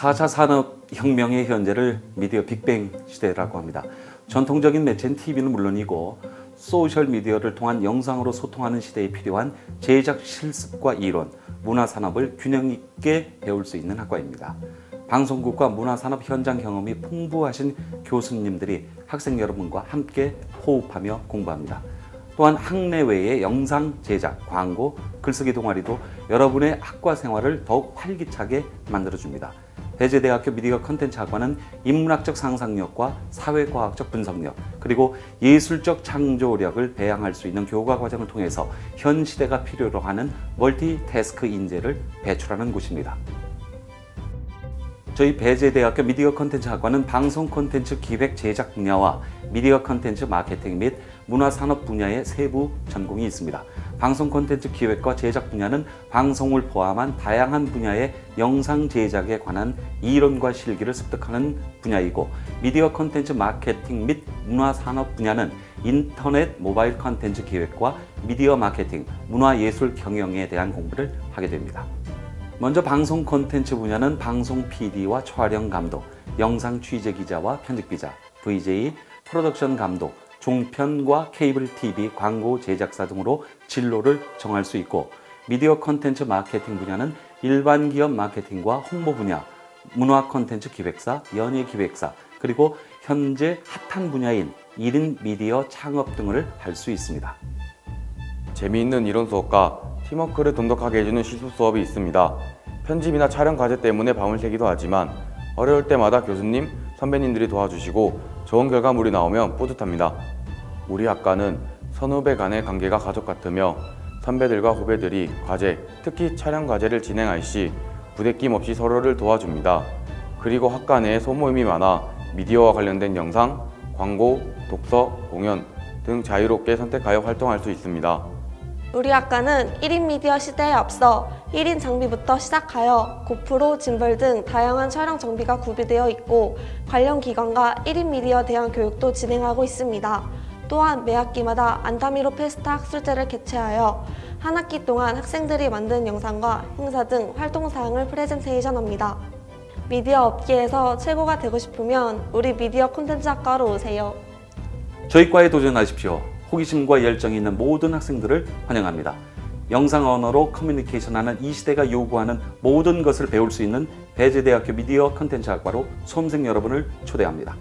4차 산업혁명의 현재를 미디어 빅뱅 시대라고 합니다. 전통적인 매체인 TV는 물론이고 소셜미디어를 통한 영상으로 소통하는 시대에 필요한 제작 실습과 이론, 문화산업을 균형 있게 배울 수 있는 학과입니다. 방송국과 문화산업 현장 경험이 풍부하신 교수님들이 학생 여러분과 함께 호흡하며 공부합니다. 또한 학내외의 영상 제작, 광고, 글쓰기 동아리도 여러분의 학과 생활을 더욱 활기차게 만들어줍니다. 배재대학교 미디어 컨텐츠 학과는 인문학적 상상력과 사회과학적 분석력 그리고 예술적 창조력을 배양할 수 있는 교과 과정을 통해서 현 시대가 필요로 하는 multitask 인재를 배출하는 곳입니다. 저희 배재대학교 미디어 컨텐츠 학과는 방송 컨텐츠 기획 제작 분야와 미디어 컨텐츠 마케팅 및 문화산업 분야의 세부 전공이 있습니다. 방송 콘텐츠 기획과 제작 분야는 방송을 포함한 다양한 분야의 영상 제작에 관한 이론과 실기를 습득하는 분야이고 미디어 콘텐츠 마케팅 및 문화산업 분야는 인터넷 모바일 콘텐츠 기획과 미디어 마케팅, 문화예술 경영에 대한 공부를 하게 됩니다. 먼저 방송 콘텐츠 분야는 방송 PD와 촬영 감독, 영상 취재 기자와 편집 기자, VJ, 프로덕션 감독, 종편과 케이블 TV, 광고 제작사 등으로 진로를 정할 수 있고 미디어 컨텐츠 마케팅 분야는 일반 기업 마케팅과 홍보 분야, 문화 컨텐츠 기획사, 연예 기획사, 그리고 현재 핫한 분야인 1인 미디어 창업 등을 할 수 있습니다. 재미있는 이론 수업과 팀워크를 돈독하게 해주는 실습 수업이 있습니다. 편집이나 촬영 과제 때문에 밤을 새기도 하지만 어려울 때마다 교수님, 선배님들이 도와주시고 좋은 결과물이 나오면 뿌듯합니다. 우리 학과는 선후배 간의 관계가 가족 같으며 선배들과 후배들이 과제, 특히 촬영 과제를 진행할 시 부대낌 없이 서로를 도와줍니다. 그리고 학과 내에 소모임이 많아 미디어와 관련된 영상, 광고, 독서, 공연 등 자유롭게 선택하여 활동할 수 있습니다. 우리 학과는 1인 미디어 시대에 앞서 1인 장비부터 시작하여 고프로, 짐벌 등 다양한 촬영 장비가 구비되어 있고 관련 기관과 1인 미디어 대한 교육도 진행하고 있습니다. 또한 매 학기마다 안타미로 페스트 학술제를 개최하여 한 학기 동안 학생들이 만든 영상과 행사 등 활동사항을 프레젠테이션합니다. 미디어 업계에서 최고가 되고 싶으면 우리 미디어 콘텐츠 학과로 오세요. 저희 과에 도전하십시오. 호기심과 열정이 있는 모든 학생들을 환영합니다. 영상 언어로 커뮤니케이션하는 이 시대가 요구하는 모든 것을 배울 수 있는 배재대학교 미디어 컨텐츠 학과로 수험생 여러분을 초대합니다.